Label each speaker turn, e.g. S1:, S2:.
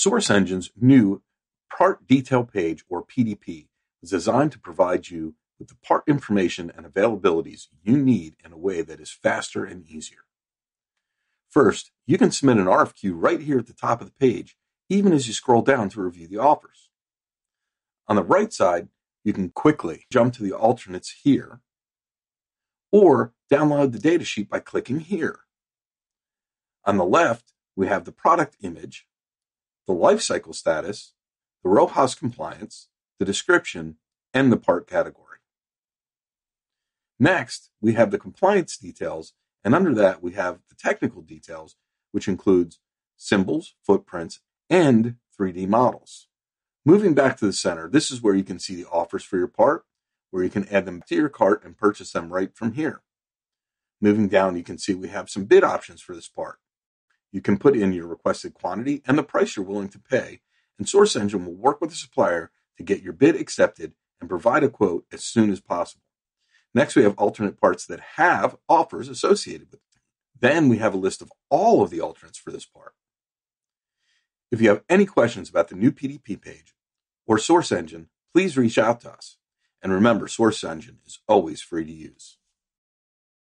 S1: Sourcengine's new Part Detail Page, or PDP, is designed to provide you with the part information and availabilities you need in a way that is faster and easier. First, you can submit an RFQ right here at the top of the page, even as you scroll down to review the offers. On the right side, you can quickly jump to the alternates here, or download the datasheet by clicking here. On the left, we have the product image, the lifecycle status, the RoHS compliance, the description, and the part category. Next, we have the compliance details, and under that, we have the technical details, which includes symbols, footprints, and 3D models. Moving back to the center, this is where you can see the offers for your part, where you can add them to your cart and purchase them right from here. Moving down, you can see we have some bid options for this part. You can put in your requested quantity and the price you're willing to pay, and Sourcengine will work with the supplier to get your bid accepted and provide a quote as soon as possible. Next, we have alternate parts that have offers associated with them. Then we have a list of all of the alternates for this part. If you have any questions about the new PDP page or Sourcengine, please reach out to us. And remember, Sourcengine is always free to use.